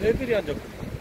새들이 앉았군